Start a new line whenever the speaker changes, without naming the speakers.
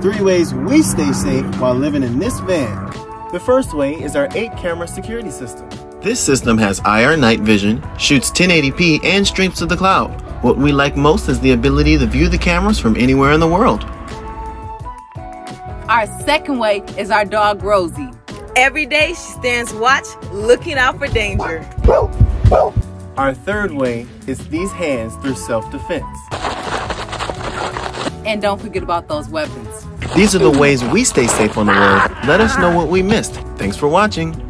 Three ways we stay safe while living in this van. The first way is our 8 camera security system.
This system has IR night vision, shoots 1080p, and streams to the cloud. What we like most is the ability to view the cameras from anywhere in the world.
Our second way is our dog Rosie.
Every day she stands watch, looking out for danger.
Our third way is these hands through self-defense.
And don't forget about those weapons.
These are the ways we stay safe on the road. Let us know what we missed. Thanks for watching.